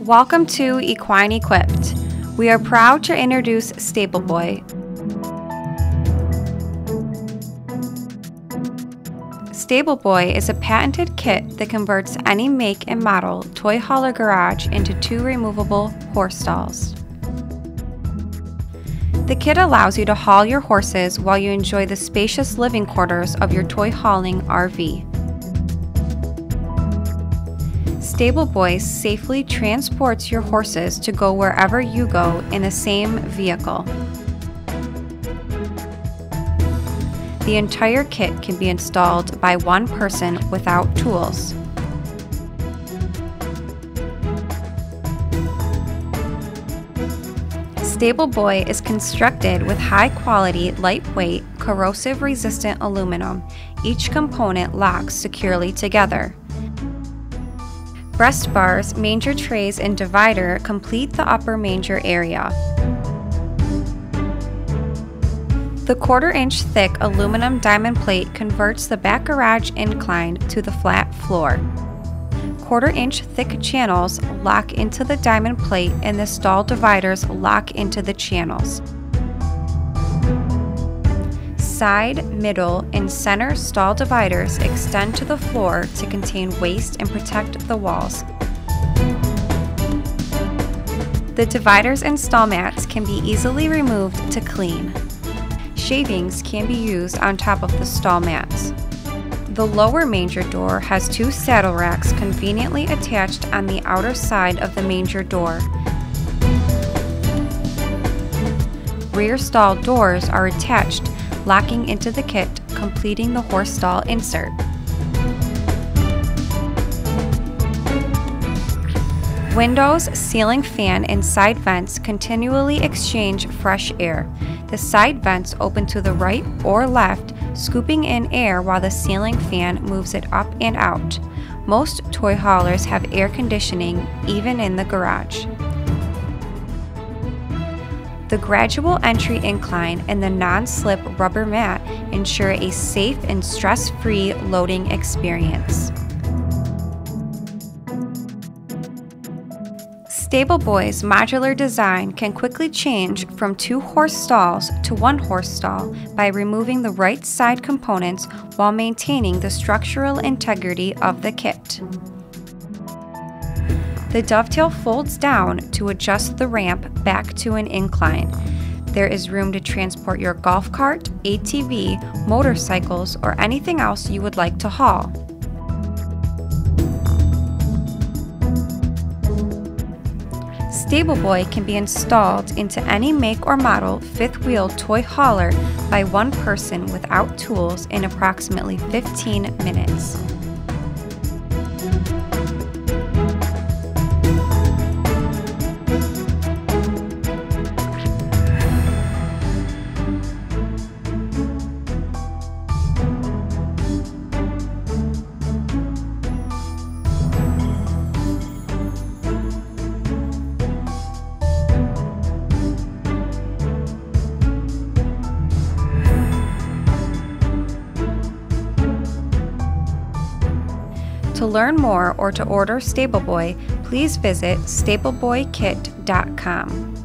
Welcome to Equine Equipped. We are proud to introduce Stable Boy. Stable Boy is a patented kit that converts any make and model toy hauler garage into two removable horse stalls. The kit allows you to haul your horses while you enjoy the spacious living quarters of your toy hauling RV. Stable Boy safely transports your horses to go wherever you go in the same vehicle. The entire kit can be installed by one person without tools. Stable Boy is constructed with high quality, lightweight, corrosive resistant aluminum. Each component locks securely together. Breast bars, manger trays, and divider complete the upper manger area. The quarter inch thick aluminum diamond plate converts the back garage incline to the flat floor. Quarter inch thick channels lock into the diamond plate and the stall dividers lock into the channels. Side, middle, and center stall dividers extend to the floor to contain waste and protect the walls. The dividers and stall mats can be easily removed to clean. Shavings can be used on top of the stall mats. The lower manger door has two saddle racks conveniently attached on the outer side of the manger door. Rear stall doors are attached locking into the kit, completing the horse stall insert. Windows, ceiling fan, and side vents continually exchange fresh air. The side vents open to the right or left, scooping in air while the ceiling fan moves it up and out. Most toy haulers have air conditioning even in the garage. The gradual entry incline and the non-slip rubber mat ensure a safe and stress-free loading experience. Stable Boy's modular design can quickly change from two horse stalls to one horse stall by removing the right side components while maintaining the structural integrity of the kit. The dovetail folds down to adjust the ramp back to an incline. There is room to transport your golf cart, ATV, motorcycles, or anything else you would like to haul. Stable Boy can be installed into any make or model fifth wheel toy hauler by one person without tools in approximately 15 minutes. To learn more or to order Stable Boy, please visit stableboykit.com.